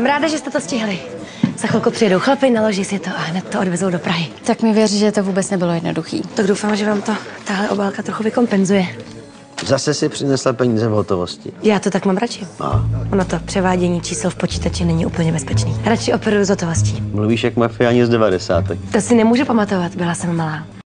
Jsem ráda, že jste to stihli. Za chvilku přijedou chlapy, naloží si to a hned to odvezou do Prahy. Tak mi věří, že to vůbec nebylo jednoduchý. Tak doufám, že vám to tahle obálka trochu vykompenzuje. Zase si přinesla peníze v hotovosti. Já to tak mám radši. A Ono to převádění čísel v počítači není úplně bezpečný. Radši operuju z hotovostí. mluvíš jak mafiáni z devadesátek. To si nemůžu pamatovat, byla jsem malá.